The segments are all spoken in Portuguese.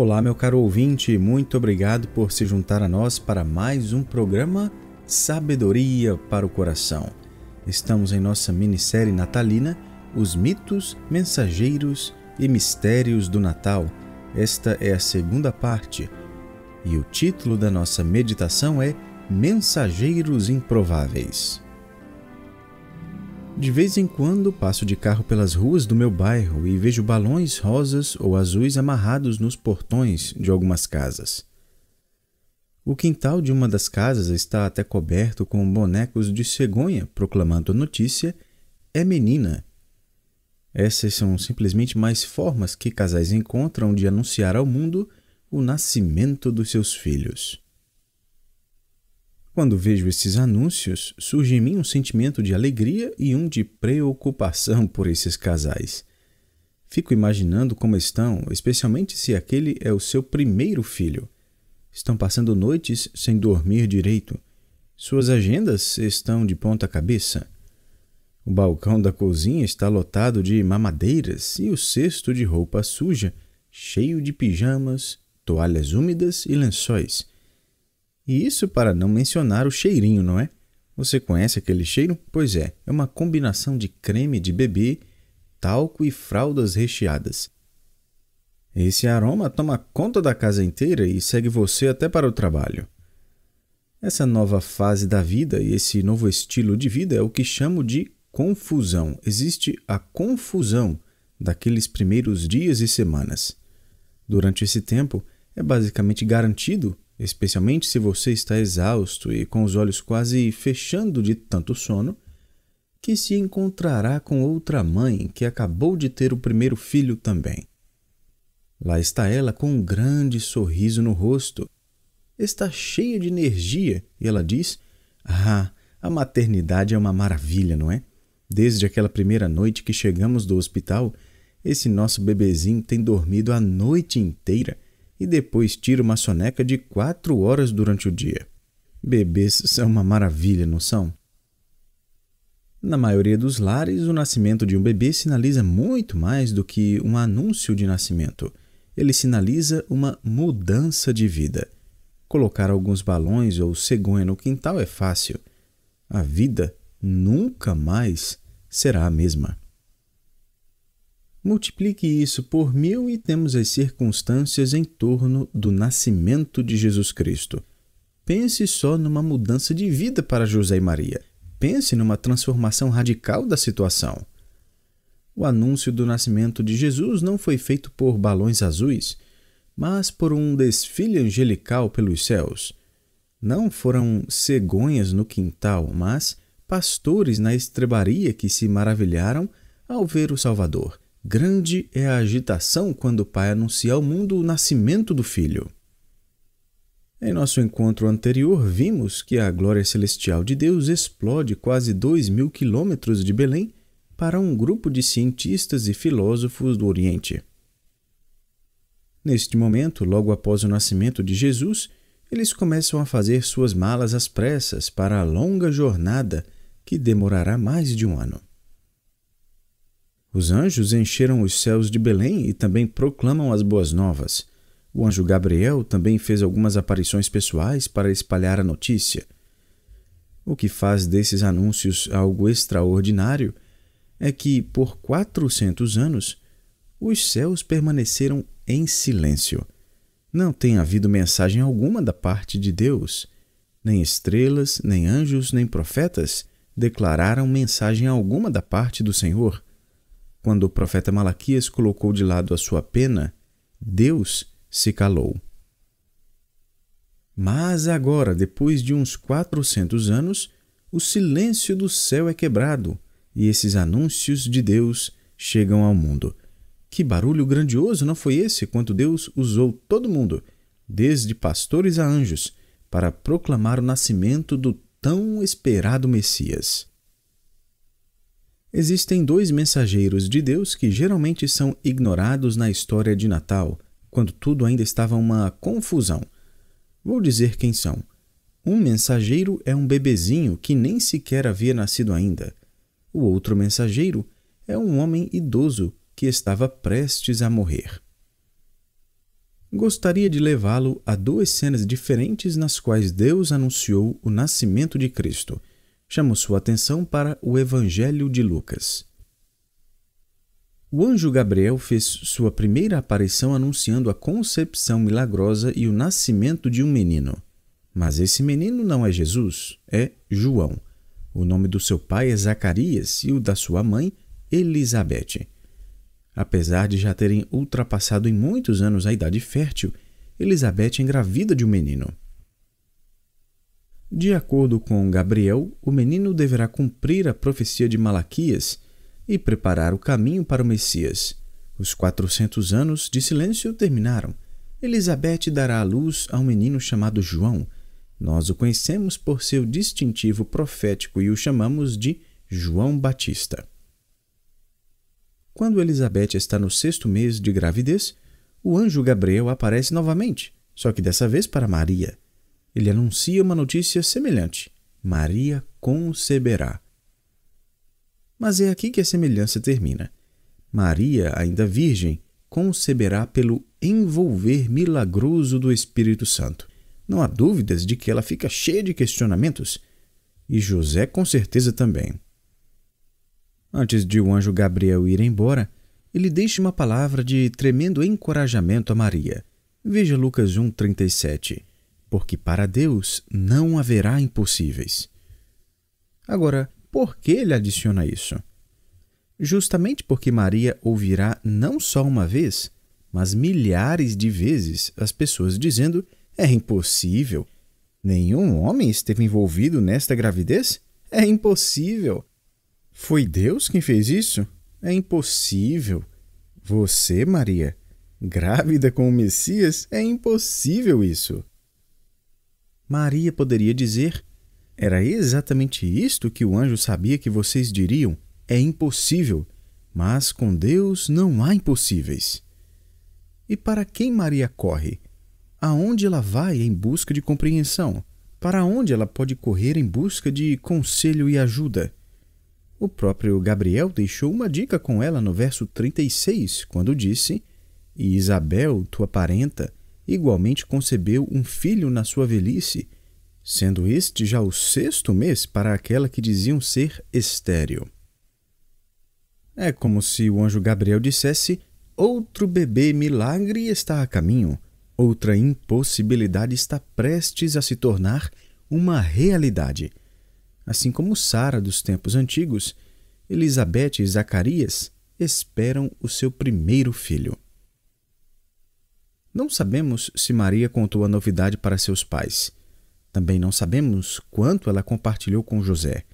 Olá, meu caro ouvinte, muito obrigado por se juntar a nós para mais um programa Sabedoria para o Coração. Estamos em nossa minissérie natalina Os Mitos, Mensageiros e Mistérios do Natal. Esta é a segunda parte e o título da nossa meditação é Mensageiros Improváveis. De vez em quando passo de carro pelas ruas do meu bairro e vejo balões rosas ou azuis amarrados nos portões de algumas casas. O quintal de uma das casas está até coberto com bonecos de cegonha proclamando a notícia: é menina. Essas são simplesmente mais formas que casais encontram de anunciar ao mundo o nascimento dos seus filhos. Quando vejo esses anúncios, surge em mim um sentimento de alegria e um de preocupação por esses casais. Fico imaginando como estão, especialmente se aquele é o seu primeiro filho. Estão passando noites sem dormir direito. Suas agendas estão de ponta cabeça. O balcão da cozinha está lotado de mamadeiras e o cesto de roupa suja, cheio de pijamas, toalhas úmidas e lençóis. E isso para não mencionar o cheirinho, não é? Você conhece aquele cheiro? Pois é, é uma combinação de creme de bebê, talco e fraldas recheadas. Esse aroma toma conta da casa inteira e segue você até para o trabalho. Essa nova fase da vida e esse novo estilo de vida é o que chamo de confusão. Existe a confusão daqueles primeiros dias e semanas. Durante esse tempo, é basicamente garantido especialmente se você está exausto e com os olhos quase fechando de tanto sono, que se encontrará com outra mãe que acabou de ter o primeiro filho também. Lá está ela com um grande sorriso no rosto. Está cheia de energia e ela diz: Ah, a maternidade é uma maravilha, não é? Desde aquela primeira noite que chegamos do hospital, esse nosso bebezinho tem dormido a noite inteira e depois tira uma soneca de quatro horas durante o dia. Bebês são uma maravilha, não são? Na maioria dos lares, o nascimento de um bebê sinaliza muito mais do que um anúncio de nascimento. Ele sinaliza uma mudança de vida. Colocar alguns balões ou cegonha no quintal é fácil. A vida nunca mais será a mesma. Multiplique isso por mil e temos as circunstâncias em torno do nascimento de Jesus Cristo. Pense só numa mudança de vida para José e Maria. Pense numa transformação radical da situação. O anúncio do nascimento de Jesus não foi feito por balões azuis, mas por um desfile angelical pelos céus. Não foram cegonhas no quintal, mas pastores na estrebaria que se maravilharam ao ver o Salvador. Grande é a agitação quando o pai anuncia ao mundo o nascimento do filho. Em nosso encontro anterior, vimos que a glória celestial de Deus explode quase dois mil quilômetros de Belém para um grupo de cientistas e filósofos do Oriente. Neste momento, logo após o nascimento de Jesus, eles começam a fazer suas malas às pressas para a longa jornada que demorará mais de um ano. Os anjos encheram os céus de Belém e também proclamam as boas novas. O anjo Gabriel também fez algumas aparições pessoais para espalhar a notícia. O que faz desses anúncios algo extraordinário é que, por quatrocentos anos, os céus permaneceram em silêncio. Não tem havido mensagem alguma da parte de Deus. Nem estrelas, nem anjos, nem profetas declararam mensagem alguma da parte do Senhor. Quando o profeta Malaquias colocou de lado a sua pena, Deus se calou. Mas agora, depois de uns quatrocentos anos, o silêncio do céu é quebrado e esses anúncios de Deus chegam ao mundo. Que barulho grandioso não foi esse quando Deus usou todo mundo, desde pastores a anjos, para proclamar o nascimento do tão esperado Messias. Existem dois mensageiros de Deus que geralmente são ignorados na história de Natal, quando tudo ainda estava uma confusão. Vou dizer quem são. Um mensageiro é um bebezinho que nem sequer havia nascido ainda. O outro mensageiro é um homem idoso que estava prestes a morrer. gostaria de levá-lo a duas cenas diferentes nas quais Deus anunciou o nascimento de Cristo. Chamo sua atenção para o Evangelho de Lucas. O anjo Gabriel fez sua primeira aparição anunciando a concepção milagrosa e o nascimento de um menino. Mas esse menino não é Jesus, é João. O nome do seu pai é Zacarias e o da sua mãe, Elizabeth. Apesar de já terem ultrapassado em muitos anos a idade fértil, Elizabeth engravida de um menino. De acordo com Gabriel, o menino deverá cumprir a profecia de Malaquias e preparar o caminho para o Messias. Os quatrocentos anos de silêncio terminaram. Elizabeth dará à luz a um menino chamado João. Nós o conhecemos por seu distintivo profético e o chamamos de João Batista. Quando Elizabeth está no sexto mês de gravidez, o anjo Gabriel aparece novamente, só que dessa vez para Maria. Ele anuncia uma notícia semelhante: Maria conceberá. Mas é aqui que a semelhança termina. Maria, ainda virgem, conceberá pelo envolver milagroso do Espírito Santo. Não há dúvidas de que ela fica cheia de questionamentos. E José, com certeza, também. Antes de o anjo Gabriel ir embora, ele deixa uma palavra de tremendo encorajamento a Maria. Veja Lucas 1,37. Porque para Deus não haverá impossíveis. Agora, por que ele adiciona isso? Justamente porque Maria ouvirá não só uma vez, mas milhares de vezes as pessoas dizendo: é impossível. Nenhum homem esteve envolvido nesta gravidez? É impossível. Foi Deus quem fez isso? É impossível. Você, Maria, grávida com o Messias? É impossível isso. Maria poderia dizer: era exatamente isto que o anjo sabia que vocês diriam: é impossível, mas com Deus não há impossíveis. E para quem Maria corre? Aonde ela vai em busca de compreensão? Para onde ela pode correr em busca de conselho e ajuda? O próprio Gabriel deixou uma dica com ela no verso 36, quando disse: E Isabel, tua parenta, igualmente concebeu um filho na sua velhice sendo este já o sexto mês para aquela que diziam ser estéril. É como se o anjo Gabriel dissesse: outro bebê milagre está a caminho, outra impossibilidade está prestes a se tornar uma realidade. Assim como Sara dos tempos antigos, Elizabeth e Zacarias esperam o seu primeiro filho. Não sabemos se Maria contou a novidade para seus pais também não sabemos quanto ela compartilhou com José.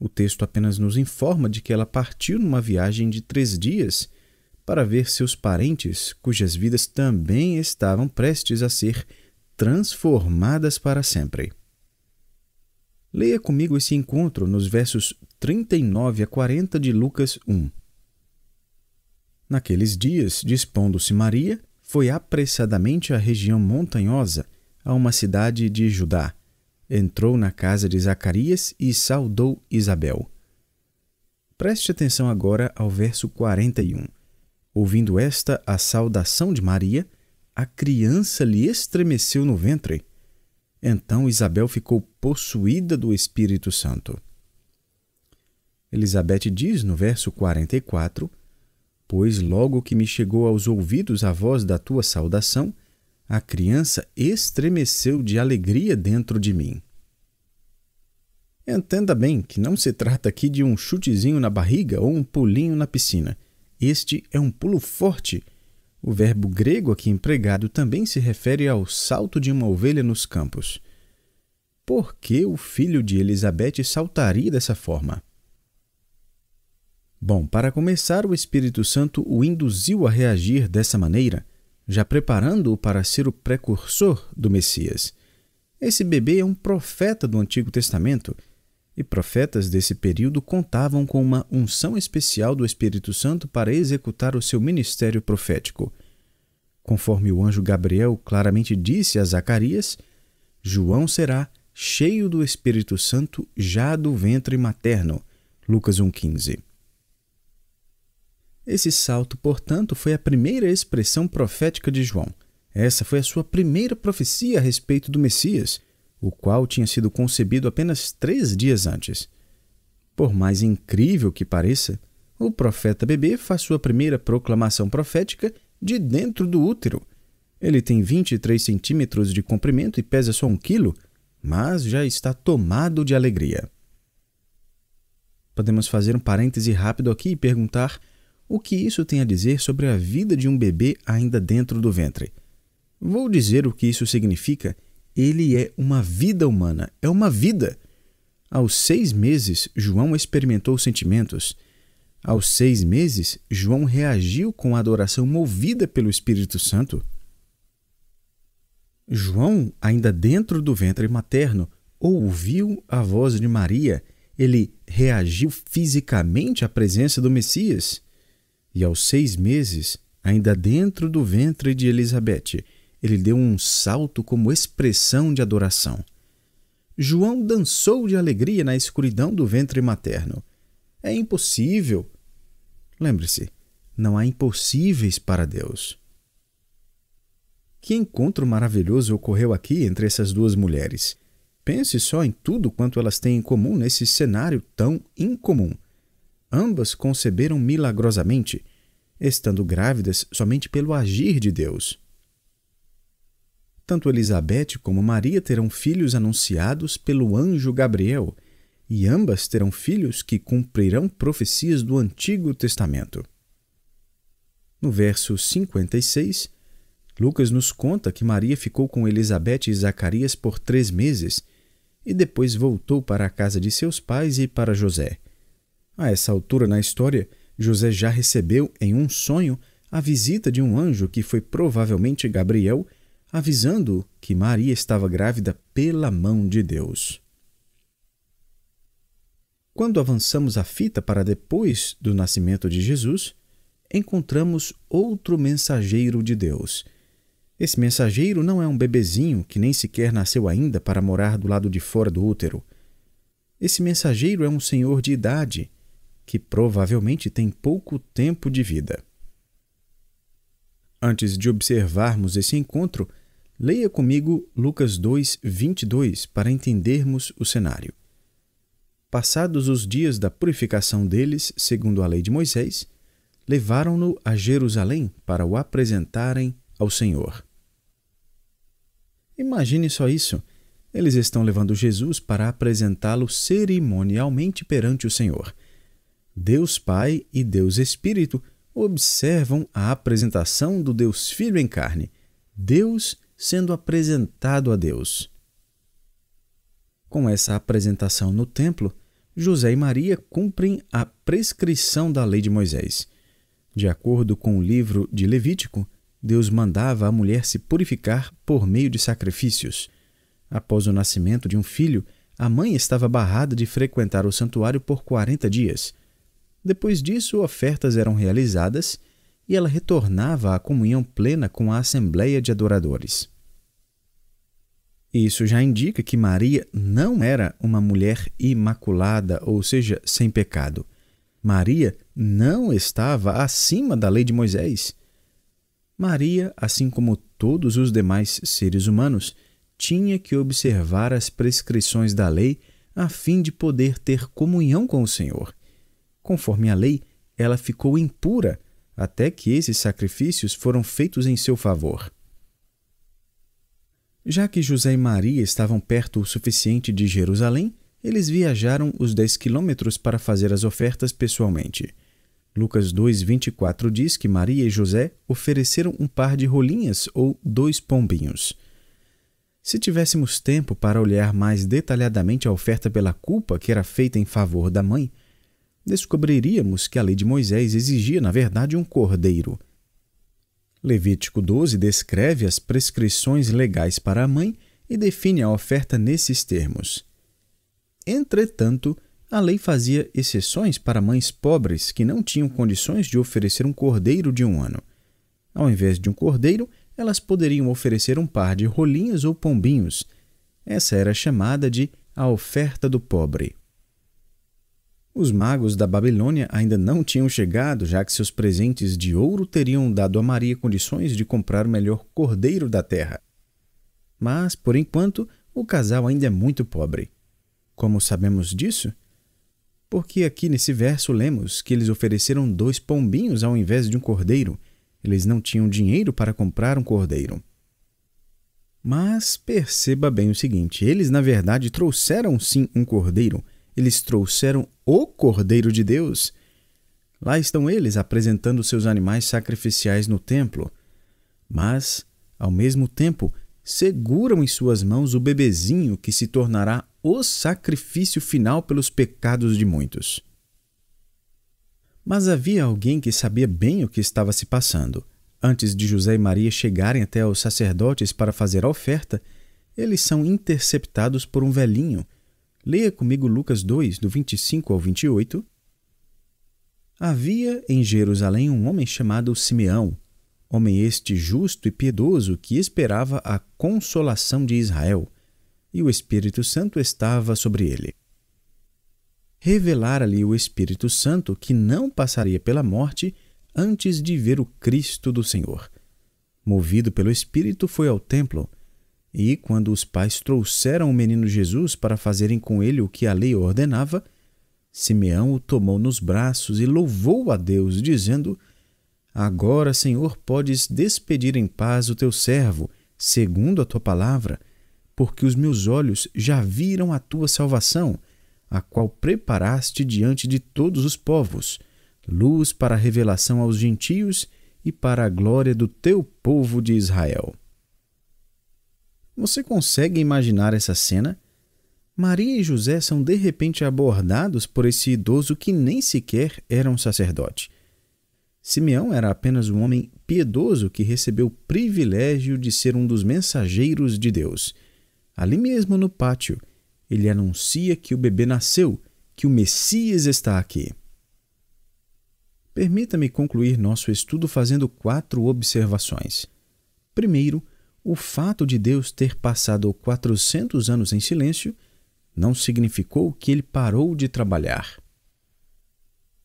O texto apenas nos informa de que ela partiu numa viagem de três dias para ver seus parentes, cujas vidas também estavam prestes a ser transformadas para sempre. Leia comigo esse encontro nos versos 39 a 40 de Lucas 1. Naqueles dias, dispondo-se Maria, foi apressadamente à região montanhosa a uma cidade de Judá. Entrou na casa de Zacarias e saudou Isabel. Preste atenção agora ao verso 41. Ouvindo esta a saudação de Maria, a criança lhe estremeceu no ventre. Então Isabel ficou possuída do Espírito Santo. Elizabeth diz no verso 44: Pois logo que me chegou aos ouvidos a voz da tua saudação, a criança estremeceu de alegria dentro de mim. Entenda bem que não se trata aqui de um chutezinho na barriga ou um pulinho na piscina. Este é um pulo forte. O verbo grego aqui empregado também se refere ao salto de uma ovelha nos campos. Por que o filho de Elizabeth saltaria dessa forma? Bom, para começar, o Espírito Santo o induziu a reagir dessa maneira já preparando-o para ser o precursor do Messias. Esse bebê é um profeta do Antigo Testamento, e profetas desse período contavam com uma unção especial do Espírito Santo para executar o seu ministério profético. Conforme o anjo Gabriel claramente disse a Zacarias, João será cheio do Espírito Santo já do ventre materno. Lucas 1,15. Esse salto, portanto, foi a primeira expressão profética de João. Essa foi a sua primeira profecia a respeito do Messias, o qual tinha sido concebido apenas três dias antes. Por mais incrível que pareça, o profeta bebê faz sua primeira proclamação profética de dentro do útero. Ele tem 23 centímetros de comprimento e pesa só um quilo, mas já está tomado de alegria. Podemos fazer um parêntese rápido aqui e perguntar o que isso tem a dizer sobre a vida de um bebê ainda dentro do ventre. Vou dizer o que isso significa. Ele é uma vida humana, é uma vida. Aos seis meses, João experimentou sentimentos. Aos seis meses, João reagiu com adoração movida pelo Espírito Santo. João, ainda dentro do ventre materno, ouviu a voz de Maria. Ele reagiu fisicamente à presença do Messias. E aos seis meses, ainda dentro do ventre de Elizabeth, ele deu um salto como expressão de adoração. João dançou de alegria na escuridão do ventre materno. É impossível. Lembre-se, não há impossíveis para Deus. Que encontro maravilhoso ocorreu aqui entre essas duas mulheres. Pense só em tudo quanto elas têm em comum nesse cenário tão incomum. Ambas conceberam milagrosamente, estando grávidas somente pelo agir de Deus. Tanto Elizabeth como Maria terão filhos anunciados pelo anjo Gabriel, e ambas terão filhos que cumprirão profecias do Antigo Testamento. No verso 56, Lucas nos conta que Maria ficou com Elizabeth e Zacarias por três meses e depois voltou para a casa de seus pais e para José. A essa altura na história, José já recebeu em um sonho a visita de um anjo que foi provavelmente Gabriel avisando que Maria estava grávida pela mão de Deus. Quando avançamos a fita para depois do nascimento de Jesus, encontramos outro mensageiro de Deus. Esse mensageiro não é um bebezinho que nem sequer nasceu ainda para morar do lado de fora do útero. Esse mensageiro é um senhor de idade que provavelmente tem pouco tempo de vida. Antes de observarmos esse encontro, leia comigo Lucas 2, 22 para entendermos o cenário. Passados os dias da purificação deles, segundo a lei de Moisés, levaram-no a Jerusalém para o apresentarem ao Senhor. Imagine só isso. Eles estão levando Jesus para apresentá-lo cerimonialmente perante o Senhor. Deus Pai e Deus Espírito observam a apresentação do Deus Filho em carne, Deus sendo apresentado a Deus. Com essa apresentação no templo, José e Maria cumprem a prescrição da lei de Moisés. De acordo com o livro de Levítico, Deus mandava a mulher se purificar por meio de sacrifícios. Após o nascimento de um filho, a mãe estava barrada de frequentar o santuário por 40 dias. Depois disso, ofertas eram realizadas e ela retornava à comunhão plena com a Assembleia de Adoradores. Isso já indica que Maria não era uma mulher imaculada, ou seja, sem pecado. Maria não estava acima da lei de Moisés. Maria, assim como todos os demais seres humanos, tinha que observar as prescrições da lei a fim de poder ter comunhão com o Senhor. Conforme a lei, ela ficou impura até que esses sacrifícios foram feitos em seu favor. Já que José e Maria estavam perto o suficiente de Jerusalém, eles viajaram os 10 quilômetros para fazer as ofertas pessoalmente. Lucas 2,24 diz que Maria e José ofereceram um par de rolinhas ou dois pombinhos. Se tivéssemos tempo para olhar mais detalhadamente a oferta pela culpa que era feita em favor da mãe, descobriríamos que a lei de Moisés exigia, na verdade, um cordeiro. Levítico 12 descreve as prescrições legais para a mãe e define a oferta nesses termos. Entretanto, a lei fazia exceções para mães pobres que não tinham condições de oferecer um cordeiro de um ano. Ao invés de um cordeiro, elas poderiam oferecer um par de rolinhas ou pombinhos. Essa era chamada de a oferta do pobre. Os magos da Babilônia ainda não tinham chegado, já que seus presentes de ouro teriam dado a Maria condições de comprar o melhor cordeiro da terra. Mas, por enquanto, o casal ainda é muito pobre. Como sabemos disso? Porque aqui nesse verso lemos que eles ofereceram dois pombinhos ao invés de um cordeiro. Eles não tinham dinheiro para comprar um cordeiro. Mas perceba bem o seguinte: eles na verdade trouxeram sim um cordeiro eles trouxeram o Cordeiro de Deus. Lá estão eles apresentando seus animais sacrificiais no templo, mas, ao mesmo tempo, seguram em suas mãos o bebezinho que se tornará o sacrifício final pelos pecados de muitos. Mas havia alguém que sabia bem o que estava se passando. Antes de José e Maria chegarem até os sacerdotes para fazer a oferta, eles são interceptados por um velhinho Leia comigo Lucas 2, do 25 ao 28. Havia em Jerusalém um homem chamado Simeão, homem este justo e piedoso que esperava a consolação de Israel, e o Espírito Santo estava sobre ele. Revelara-lhe o Espírito Santo que não passaria pela morte antes de ver o Cristo do Senhor. Movido pelo Espírito, foi ao templo e, quando os pais trouxeram o menino Jesus para fazerem com ele o que a lei ordenava, Simeão o tomou nos braços e louvou a Deus, dizendo: Agora, Senhor, podes despedir em paz o teu servo, segundo a tua palavra, porque os meus olhos já viram a tua salvação, a qual preparaste diante de todos os povos, luz para a revelação aos gentios e para a glória do teu povo de Israel. Você consegue imaginar essa cena? Maria e José são de repente abordados por esse idoso que nem sequer era um sacerdote. Simeão era apenas um homem piedoso que recebeu o privilégio de ser um dos mensageiros de Deus. Ali mesmo no pátio, ele anuncia que o bebê nasceu, que o Messias está aqui. Permita-me concluir nosso estudo fazendo quatro observações. Primeiro, o fato de Deus ter passado 400 anos em silêncio não significou que ele parou de trabalhar.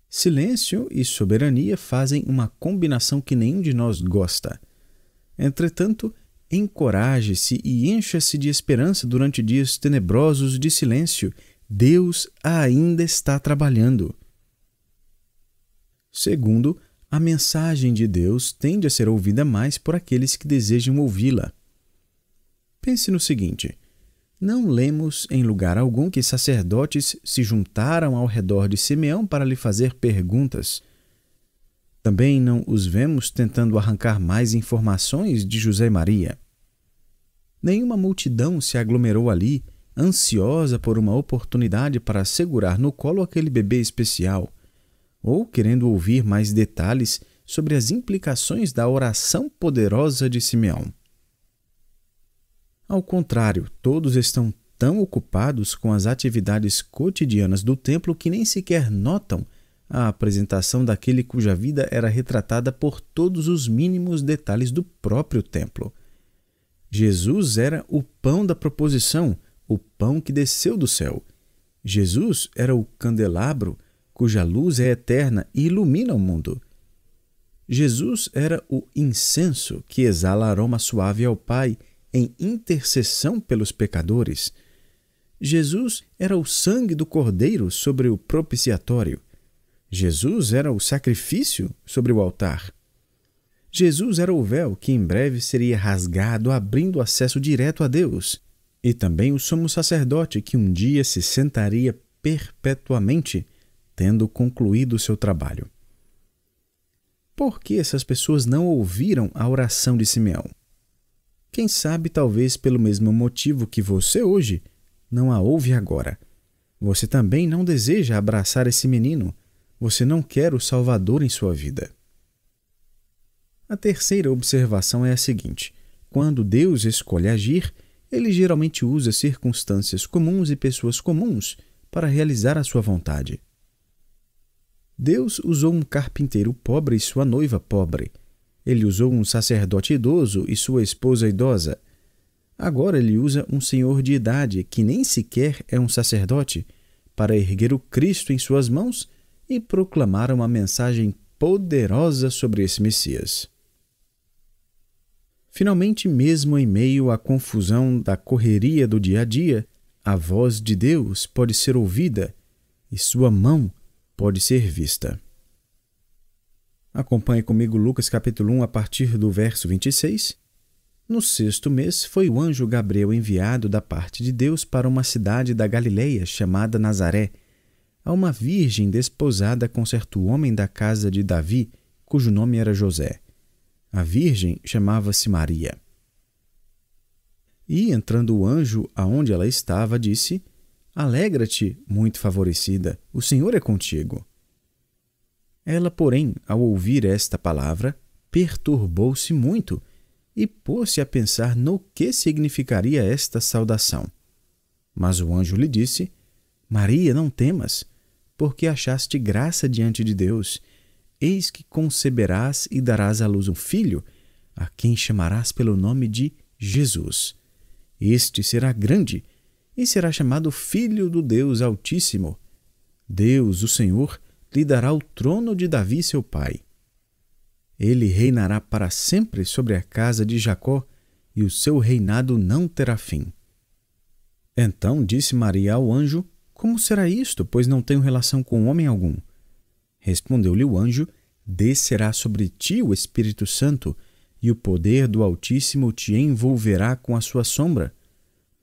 Silêncio e soberania fazem uma combinação que nenhum de nós gosta. Entretanto, encoraje-se e encha-se de esperança durante dias tenebrosos de silêncio. Deus ainda está trabalhando. Segundo, a mensagem de Deus tende a ser ouvida mais por aqueles que desejam ouvi-la. Pense no seguinte: não lemos em lugar algum que sacerdotes se juntaram ao redor de Simeão para lhe fazer perguntas. Também não os vemos tentando arrancar mais informações de José e Maria. Nenhuma multidão se aglomerou ali, ansiosa por uma oportunidade para segurar no colo aquele bebê especial ou querendo ouvir mais detalhes sobre as implicações da oração poderosa de Simeão. Ao contrário, todos estão tão ocupados com as atividades cotidianas do templo que nem sequer notam a apresentação daquele cuja vida era retratada por todos os mínimos detalhes do próprio templo. Jesus era o pão da proposição, o pão que desceu do céu. Jesus era o candelabro cuja luz é eterna e ilumina o mundo. Jesus era o incenso que exala aroma suave ao Pai em intercessão pelos pecadores. Jesus era o sangue do Cordeiro sobre o propiciatório. Jesus era o sacrifício sobre o altar. Jesus era o véu que em breve seria rasgado, abrindo acesso direto a Deus. E também o sumo sacerdote que um dia se sentaria perpetuamente tendo concluído seu trabalho. Por que essas pessoas não ouviram a oração de Simeão? Quem sabe, talvez pelo mesmo motivo que você hoje não a ouve agora. Você também não deseja abraçar esse menino. Você não quer o Salvador em sua vida. A terceira observação é a seguinte: quando Deus escolhe agir, ele geralmente usa circunstâncias comuns e pessoas comuns para realizar a sua vontade. Deus usou um carpinteiro pobre e sua noiva pobre. Ele usou um sacerdote idoso e sua esposa idosa. Agora ele usa um senhor de idade que nem sequer é um sacerdote para erguer o Cristo em suas mãos e proclamar uma mensagem poderosa sobre esse Messias. Finalmente, mesmo em meio à confusão da correria do dia a dia, a voz de Deus pode ser ouvida e sua mão pode ser vista. Acompanhe comigo Lucas capítulo 1 a partir do verso 26. No sexto mês foi o anjo Gabriel enviado da parte de Deus para uma cidade da Galileia chamada Nazaré, a uma virgem desposada com certo homem da casa de Davi, cujo nome era José. A virgem chamava-se Maria. E, entrando o anjo aonde ela estava, disse: Alegra-te, muito favorecida, o Senhor é contigo. Ela, porém, ao ouvir esta palavra, perturbou-se muito e pôs-se a pensar no que significaria esta saudação. Mas o anjo lhe disse: Maria, não temas, porque achaste graça diante de Deus Eis que conceberás e darás à luz um filho, a quem chamarás pelo nome de Jesus. Este será grande e será chamado Filho do Deus Altíssimo. Deus, o Senhor, lhe dará o trono de Davi, seu pai. Ele reinará para sempre sobre a casa de Jacó, e o seu reinado não terá fim. Então disse Maria ao anjo: Como será isto, pois não tenho relação com homem algum? Respondeu-lhe o anjo: Descerá sobre ti o Espírito Santo, e o poder do Altíssimo te envolverá com a sua sombra.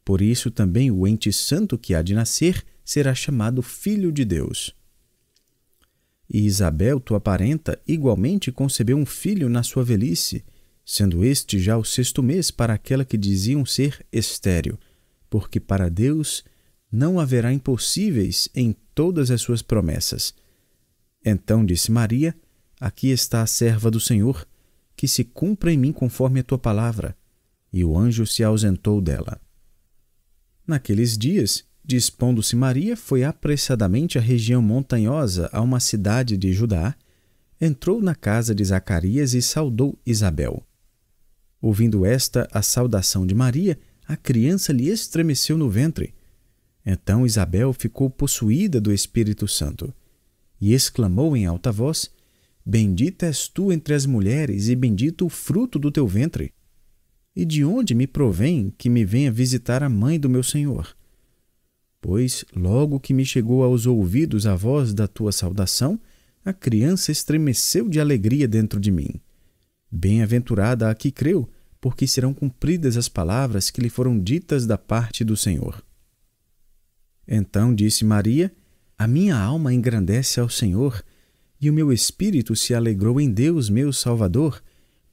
Por isso também o ente santo que há de nascer será chamado Filho de Deus. E Isabel, tua parenta, igualmente concebeu um filho na sua velhice, sendo este já o sexto mês para aquela que diziam ser estéril, porque para Deus não haverá impossíveis em todas as suas promessas. Então disse Maria: Aqui está a serva do Senhor, que se cumpra em mim conforme a tua palavra. E o anjo se ausentou dela. Naqueles dias, dispondo-se Maria, foi apressadamente à região montanhosa, a uma cidade de Judá, entrou na casa de Zacarias e saudou Isabel. Ouvindo esta a saudação de Maria, a criança lhe estremeceu no ventre. Então Isabel ficou possuída do Espírito Santo e exclamou em alta voz: Bendita és tu entre as mulheres, e bendito o fruto do teu ventre. E de onde me provém que me venha visitar a mãe do meu Senhor? Pois, logo que me chegou aos ouvidos a voz da tua saudação, a criança estremeceu de alegria dentro de mim. Bem-aventurada a que creu, porque serão cumpridas as palavras que lhe foram ditas da parte do Senhor. Então disse Maria: a minha alma engrandece ao Senhor, e o meu espírito se alegrou em Deus, meu Salvador,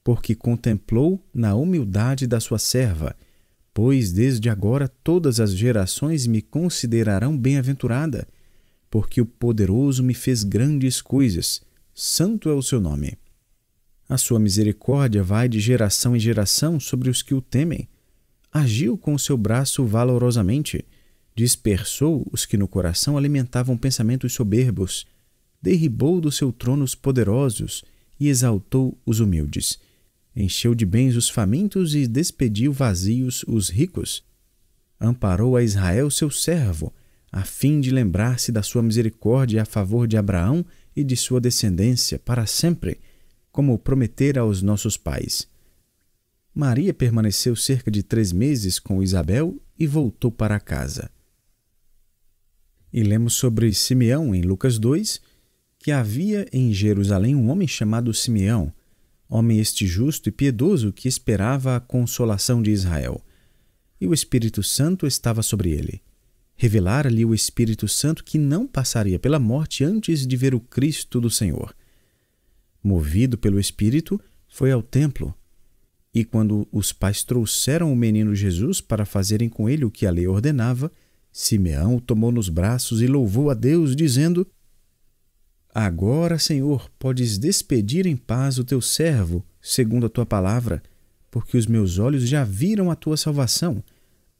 porque contemplou na humildade da sua serva. Pois desde agora todas as gerações me considerarão bem-aventurada, porque o poderoso me fez grandes coisas. Santo é o seu nome. A sua misericórdia vai de geração em geração sobre os que o temem. Agiu com o seu braço valorosamente dispersou os que no coração alimentavam pensamentos soberbos, derribou do seu trono os poderosos e exaltou os humildes. Encheu de bens os famintos e despediu vazios os ricos. Amparou a Israel seu servo, a fim de lembrar-se da sua misericórdia a favor de Abraão e de sua descendência para sempre, como prometera aos nossos pais. Maria permaneceu cerca de três meses com Isabel e voltou para casa. E lemos sobre Simeão em Lucas 2, que havia em Jerusalém um homem chamado Simeão, homem este justo e piedoso que esperava a consolação de Israel. E o Espírito Santo estava sobre ele. Revelara-lhe o Espírito Santo que não passaria pela morte antes de ver o Cristo do Senhor. Movido pelo Espírito, foi ao templo. E quando os pais trouxeram o menino Jesus para fazerem com ele o que a lei ordenava, Simeão o tomou nos braços e louvou a Deus, dizendo: Agora, Senhor, podes despedir em paz o teu servo, segundo a tua palavra, porque os meus olhos já viram a tua salvação,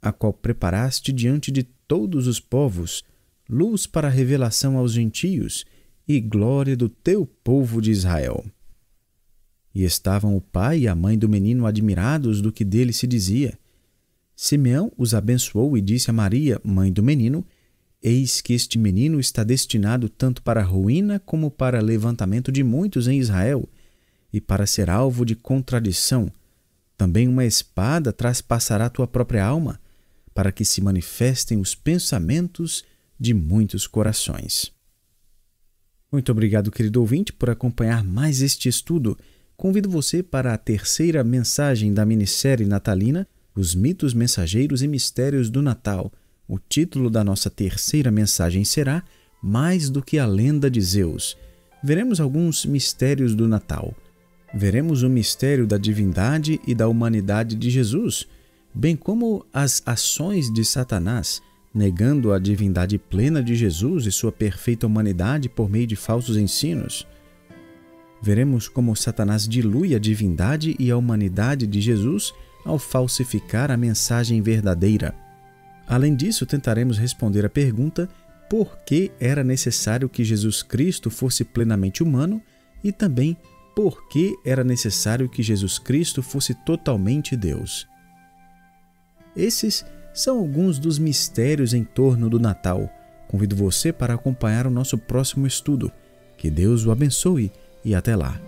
a qual preparaste diante de todos os povos, luz para a revelação aos gentios e glória do teu povo de Israel. E estavam o pai e a mãe do menino admirados do que dele se dizia. Simeão os abençoou e disse a Maria, mãe do menino: Eis que este menino está destinado tanto para a ruína como para levantamento de muitos em Israel, e para ser alvo de contradição. Também uma espada traspassará tua própria alma, para que se manifestem os pensamentos de muitos corações. Muito obrigado, querido ouvinte, por acompanhar mais este estudo. Convido você para a terceira mensagem da minissérie natalina, Os Mitos Mensageiros e Mistérios do Natal. O título da nossa terceira mensagem será Mais do que a Lenda de Zeus. Veremos alguns mistérios do Natal. Veremos o mistério da divindade e da humanidade de Jesus, bem como as ações de Satanás, negando a divindade plena de Jesus e sua perfeita humanidade por meio de falsos ensinos. Veremos como Satanás dilui a divindade e a humanidade de Jesus ao falsificar a mensagem verdadeira. Além disso, tentaremos responder a pergunta por que era necessário que Jesus Cristo fosse plenamente humano e também por que era necessário que Jesus Cristo fosse totalmente Deus. Esses são alguns dos mistérios em torno do Natal. Convido você para acompanhar o nosso próximo estudo. Que Deus o abençoe e até lá.